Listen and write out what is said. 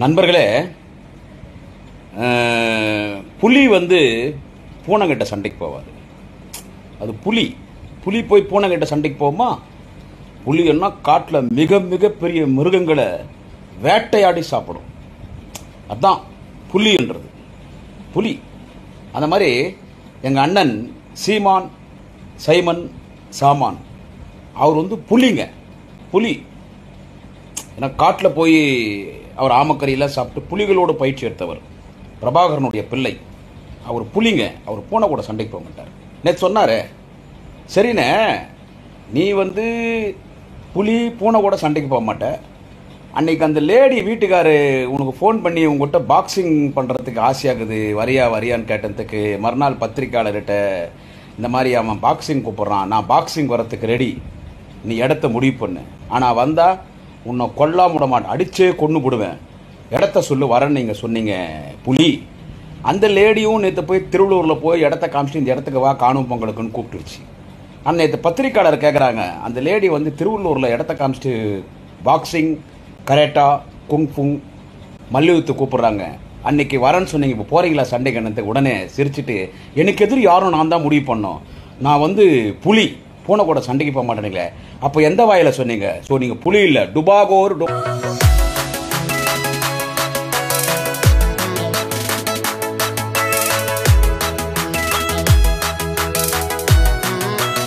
நண்பர்களே புலி வந்து பூனைங்கிட்ட சண்டைக்கு போவாது. அது புலி. புலி போய் பூனைங்கிட்ட சண்டைக்கு போகுமா? புலி என்ன காட்டில் மிக மிக பெரிய மிருகங்களை வேட்டையாடி சாப்பிடும். அதான் புலின்றது. புலி. அந்த மாதிரி எங்கள் அண்ணன் சீமான் சைமன் சாமான் அவர் வந்து புலிங்க. புலி. ஏன்னா காட்டில் போய் அவர் ஆமக்கறியெல்லாம் சாப்பிட்டு புலிகளோடு பயிற்சி எடுத்தவர். பிரபாகரனுடைய பிள்ளை. அவர் புலிங்க. அவர் பூனை கூட சண்டைக்கு போக மாட்டார். நேற்று சொன்னாரே சரிண்ணே நீ வந்து புலி பூனை கூட சண்டைக்கு போக மாட்ட. அன்னைக்கு அந்த லேடி வீட்டுக்காரு உனக்கு ஃபோன் பண்ணி உங்ககிட்ட பாக்ஸிங் பண்ணுறதுக்கு ஆசையாகுது. வரியா வரியான்னு கேட்டதுக்கு மறுநாள் பத்திரிக்கையாளர்கிட்ட இந்த மாதிரி அவன் பாக்ஸிங் கூப்பிட்றான். நான் பாக்ஸிங் வரத்துக்கு ரெடி நீ இடத்த முடிவு பண்ணு. ஆனால் வந்தால் உன்னை கொல்லாம விட மாட்டேன் அடிச்சே கொன்று விடுவேன் இடத்த சொல்லு வரேன்னு நீங்கள் சொன்னீங்க புலி. அந்த லேடியும் நேற்று போய் திருவள்ளூரில் போய் இடத்த காமிச்சு இந்த இடத்துக்கு வா காணும் பொங்கலுக்குன்னு கூப்பிட்டுருச்சு. ஆனால் நேற்று பத்திரிக்கையாளர் கேட்குறாங்க அந்த லேடி வந்து திருவள்ளூரில் இடத்த காமிச்சிட்டு பாக்ஸிங் கரேட்டா குங்ஃபுங் மல்யுத்து கூப்பிட்றாங்க. அன்னைக்கு வரேன்னு சொன்னீங்க இப்போ போறீங்களா சண்டை கண்ணத்துக்கு உடனே சிரிச்சிட்டு எனக்கு எதிர் யாரும் நான் தான் முடிவு பண்ணோம். நான் வந்து புலி. பூனை கூட சண்டைக்கு போக மாட்டேனுங்களே. அப்போ எந்த வாயில சொன்னீங்க? ஸோ நீங்கள் புலி இல்லை. டுபாகோர் டு